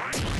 What?